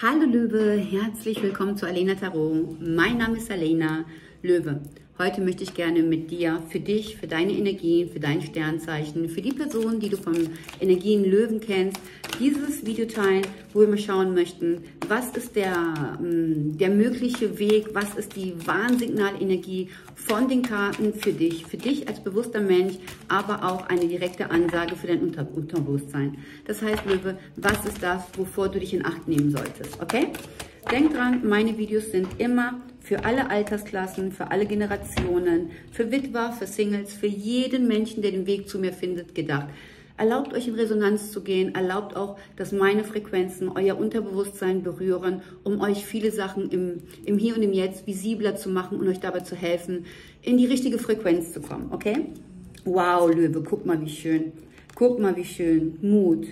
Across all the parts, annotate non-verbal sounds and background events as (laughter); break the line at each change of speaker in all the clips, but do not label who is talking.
Hallo Löwe, herzlich willkommen zu Alena Tarot. Mein Name ist Alena Löwe. Heute möchte ich gerne mit dir, für dich, für deine Energien, für dein Sternzeichen, für die Person, die du vom Energien Löwen kennst, dieses Video teilen, wo wir mal schauen möchten, was ist der, mm, der mögliche Weg, was ist die Warnsignalenergie von den Karten für dich, für dich als bewusster Mensch, aber auch eine direkte Ansage für dein Unter Unterbewusstsein. Das heißt, Löwe, was ist das, wovor du dich in Acht nehmen solltest, okay? Denk dran, meine Videos sind immer für alle Altersklassen, für alle Generationen, für Witwer, für Singles, für jeden Menschen, der den Weg zu mir findet, gedacht. Erlaubt euch in Resonanz zu gehen, erlaubt auch, dass meine Frequenzen euer Unterbewusstsein berühren, um euch viele Sachen im, im Hier und im Jetzt visibler zu machen und euch dabei zu helfen, in die richtige Frequenz zu kommen, okay? Wow, Löwe, guck mal, wie schön. Guck mal, wie schön. Mut,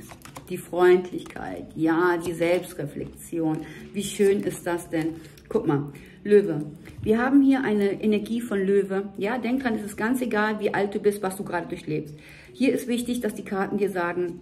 die Freundlichkeit, ja, die Selbstreflexion. Wie schön ist das denn? Guck mal, Löwe. Wir haben hier eine Energie von Löwe. Ja, denk dran, es ist ganz egal, wie alt du bist, was du gerade durchlebst. Hier ist wichtig, dass die Karten dir sagen,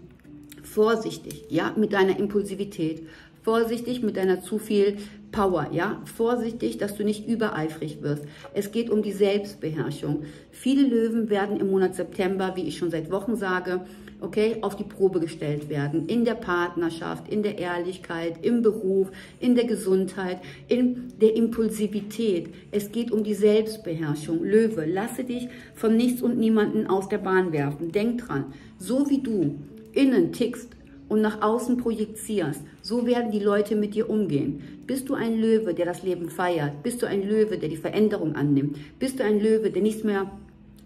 vorsichtig, ja, mit deiner Impulsivität. Vorsichtig mit deiner zu viel Power, ja. Vorsichtig, dass du nicht übereifrig wirst. Es geht um die Selbstbeherrschung. Viele Löwen werden im Monat September, wie ich schon seit Wochen sage, okay, auf die Probe gestellt werden. In der Partnerschaft, in der Ehrlichkeit, im Beruf, in der Gesundheit, in der Impulsivität. Es geht um die Selbstbeherrschung. Löwe, lasse dich von nichts und niemanden aus der Bahn werfen. Denk dran, so wie du innen tickst, und nach außen projizierst, so werden die Leute mit dir umgehen. Bist du ein Löwe, der das Leben feiert? Bist du ein Löwe, der die Veränderung annimmt? Bist du ein Löwe, der nichts mehr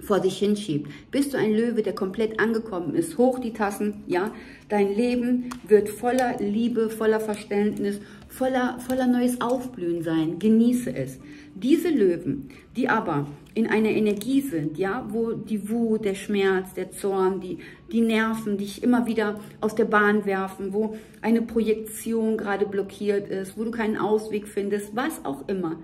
vor sich hinschiebt. Bist du ein Löwe, der komplett angekommen ist? Hoch die Tassen, ja? Dein Leben wird voller Liebe, voller Verständnis, voller, voller neues Aufblühen sein. Genieße es. Diese Löwen, die aber in einer Energie sind, ja, wo die Wut, der Schmerz, der Zorn, die, die Nerven dich immer wieder aus der Bahn werfen, wo eine Projektion gerade blockiert ist, wo du keinen Ausweg findest, was auch immer.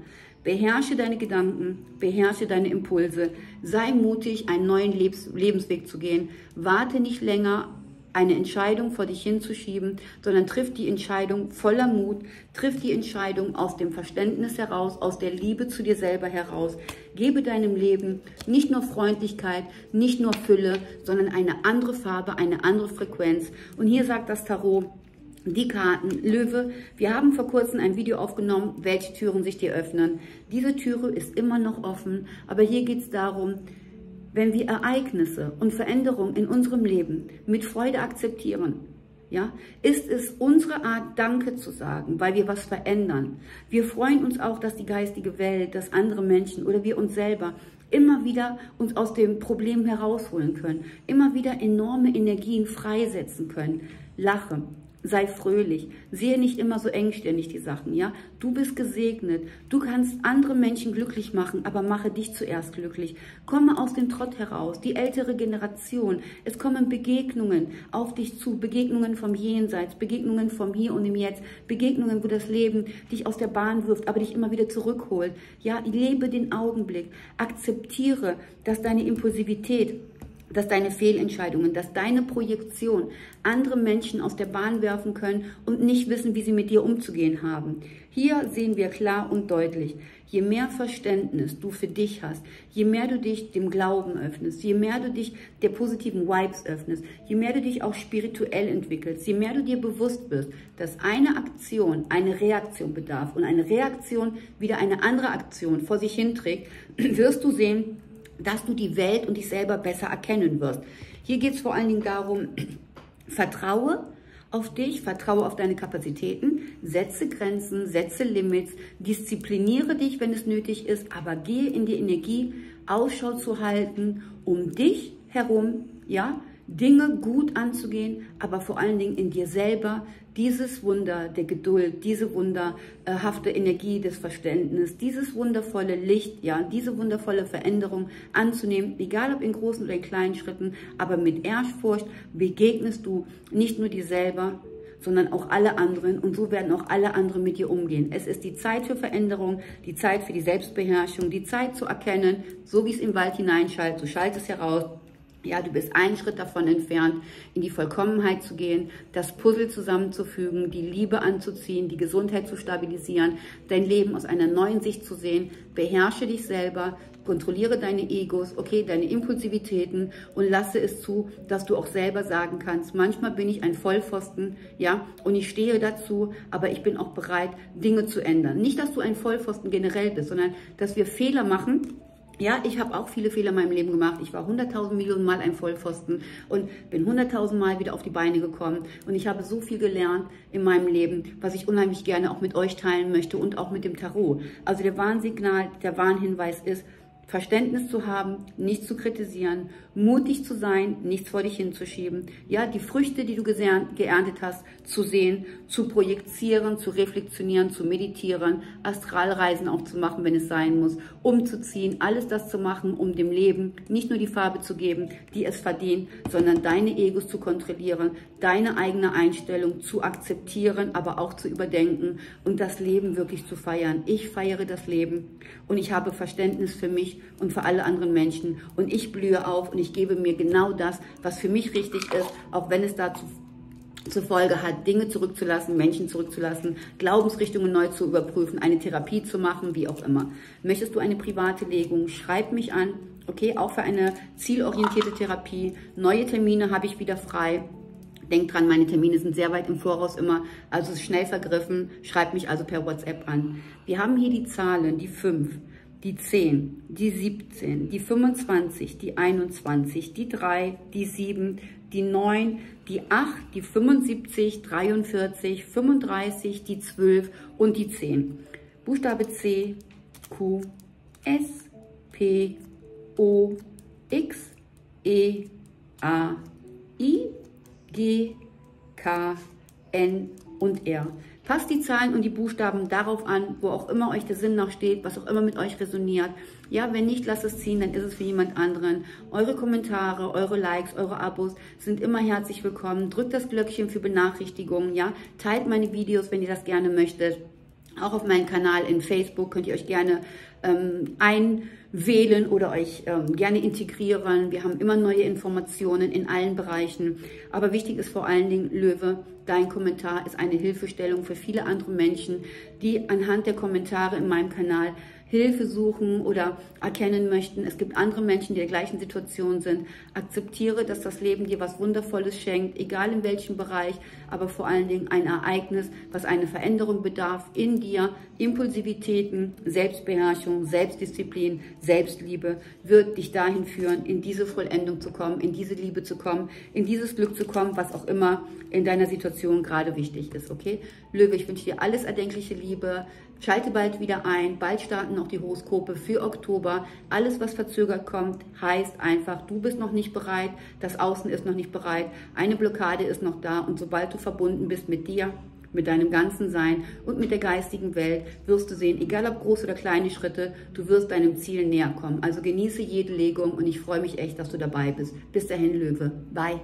Beherrsche deine Gedanken, beherrsche deine Impulse, sei mutig, einen neuen Lebens Lebensweg zu gehen. Warte nicht länger, eine Entscheidung vor dich hinzuschieben, sondern triff die Entscheidung voller Mut, triff die Entscheidung aus dem Verständnis heraus, aus der Liebe zu dir selber heraus. Gebe deinem Leben nicht nur Freundlichkeit, nicht nur Fülle, sondern eine andere Farbe, eine andere Frequenz. Und hier sagt das Tarot, die Karten Löwe. Wir haben vor kurzem ein Video aufgenommen, welche Türen sich dir öffnen. Diese Türe ist immer noch offen, aber hier geht es darum, wenn wir Ereignisse und Veränderungen in unserem Leben mit Freude akzeptieren, ja, ist es unsere Art, Danke zu sagen, weil wir was verändern. Wir freuen uns auch, dass die geistige Welt, dass andere Menschen oder wir uns selber immer wieder uns aus dem Problem herausholen können, immer wieder enorme Energien freisetzen können. Lache, sei fröhlich, sehe nicht immer so engständig die Sachen, ja? Du bist gesegnet, du kannst andere Menschen glücklich machen, aber mache dich zuerst glücklich. Komme aus dem Trott heraus, die ältere Generation, es kommen Begegnungen auf dich zu, Begegnungen vom Jenseits, Begegnungen vom Hier und im Jetzt, Begegnungen, wo das Leben dich aus der Bahn wirft, aber dich immer wieder zurückholt. Ja, lebe den Augenblick, akzeptiere, dass deine Impulsivität dass deine Fehlentscheidungen, dass deine Projektion andere Menschen aus der Bahn werfen können und nicht wissen, wie sie mit dir umzugehen haben. Hier sehen wir klar und deutlich, je mehr Verständnis du für dich hast, je mehr du dich dem Glauben öffnest, je mehr du dich der positiven Vibes öffnest, je mehr du dich auch spirituell entwickelst, je mehr du dir bewusst wirst, dass eine Aktion eine Reaktion bedarf und eine Reaktion wieder eine andere Aktion vor sich hinträgt, (clears throat) wirst du sehen, dass du die Welt und dich selber besser erkennen wirst. Hier geht es vor allen Dingen darum, (clears throat) vertraue auf dich, vertraue auf deine Kapazitäten, setze Grenzen, setze Limits, diszipliniere dich, wenn es nötig ist, aber gehe in die Energie, Ausschau zu halten, um dich herum, ja, Dinge gut anzugehen, aber vor allen Dingen in dir selber dieses Wunder der Geduld, diese wunderhafte Energie des Verständnisses, dieses wundervolle Licht, ja, diese wundervolle Veränderung anzunehmen, egal ob in großen oder in kleinen Schritten, aber mit Ehrfurcht begegnest du nicht nur dir selber, sondern auch alle anderen und so werden auch alle anderen mit dir umgehen. Es ist die Zeit für Veränderung, die Zeit für die Selbstbeherrschung, die Zeit zu erkennen, so wie es im Wald hineinschaltet, so schaltet es heraus, Ja, du bist einen Schritt davon entfernt, in die Vollkommenheit zu gehen, das Puzzle zusammenzufügen, die Liebe anzuziehen, die Gesundheit zu stabilisieren, dein Leben aus einer neuen Sicht zu sehen. Beherrsche dich selber, kontrolliere deine Egos, okay, deine Impulsivitäten und lasse es zu, dass du auch selber sagen kannst, manchmal bin ich ein Vollpfosten, ja, und ich stehe dazu, aber ich bin auch bereit, Dinge zu ändern. Nicht, dass du ein Vollpfosten generell bist, sondern dass wir Fehler machen, ja, ich habe auch viele Fehler in meinem Leben gemacht. Ich war 100.000 Millionen Mal ein Vollpfosten und bin 100.000 Mal wieder auf die Beine gekommen. Und ich habe so viel gelernt in meinem Leben, was ich unheimlich gerne auch mit euch teilen möchte und auch mit dem Tarot. Also der Warnsignal, der Warnhinweis ist, Verständnis zu haben, nicht zu kritisieren, mutig zu sein, nichts vor dich hinzuschieben, ja, die Früchte, die du geerntet hast, zu sehen, zu projizieren, zu reflektionieren, zu meditieren, Astralreisen auch zu machen, wenn es sein muss, umzuziehen, alles das zu machen, um dem Leben nicht nur die Farbe zu geben, die es verdient, sondern deine Egos zu kontrollieren, deine eigene Einstellung zu akzeptieren, aber auch zu überdenken und das Leben wirklich zu feiern. Ich feiere das Leben und ich habe Verständnis für mich und für alle anderen Menschen. Und ich blühe auf und ich gebe mir genau das, was für mich richtig ist, auch wenn es dazu zur Folge hat, Dinge zurückzulassen, Menschen zurückzulassen, Glaubensrichtungen neu zu überprüfen, eine Therapie zu machen, wie auch immer. Möchtest du eine private Legung? Schreib mich an, okay, auch für eine zielorientierte Therapie. Neue Termine habe ich wieder frei. Denk dran, meine Termine sind sehr weit im Voraus immer, also schnell vergriffen. Schreib mich also per WhatsApp an. Wir haben hier die Zahlen, die 5, die 10, die 17, die 25, die 21, die 3, die 7, die 9, die 8, die 75, 43, 35, die 12 und die 10. Buchstabe C, Q, S, P, O, X, E, A, I, G, K, N und R. Passt die Zahlen und die Buchstaben darauf an, wo auch immer euch der Sinn nach steht, was auch immer mit euch resoniert. Ja, wenn nicht, lasst es ziehen, dann ist es für jemand anderen. Eure Kommentare, eure Likes, eure Abos sind immer herzlich willkommen. Drückt das Glöckchen für Benachrichtigungen, ja. Teilt meine Videos, wenn ihr das gerne möchtet. Auch auf meinem Kanal in Facebook könnt ihr euch gerne ähm, einwählen oder euch ähm, gerne integrieren. Wir haben immer neue Informationen in allen Bereichen. Aber wichtig ist vor allen Dingen, Löwe, dein Kommentar ist eine Hilfestellung für viele andere Menschen, die anhand der Kommentare in meinem Kanal Hilfe suchen oder erkennen möchten, es gibt andere Menschen, die in der gleichen Situation sind. Akzeptiere, dass das Leben dir was Wundervolles schenkt, egal in welchem Bereich, aber vor allen Dingen ein Ereignis, was eine Veränderung bedarf in dir. Impulsivitäten, Selbstbeherrschung, Selbstdisziplin, Selbstliebe wird dich dahin führen, in diese Vollendung zu kommen, in diese Liebe zu kommen, in dieses Glück zu kommen, was auch immer in deiner Situation gerade wichtig ist, okay? Löwe, ich wünsche dir alles erdenkliche Liebe. Schalte bald wieder ein. Bald starten noch die Horoskope für Oktober. Alles, was verzögert kommt, heißt einfach, du bist noch nicht bereit, das Außen ist noch nicht bereit, eine Blockade ist noch da und sobald du verbunden bist mit dir, mit deinem ganzen Sein und mit der geistigen Welt wirst du sehen, egal ob große oder kleine Schritte, du wirst deinem Ziel näher kommen. Also genieße jede Legung und ich freue mich echt, dass du dabei bist. Bis dahin, Löwe. Bye.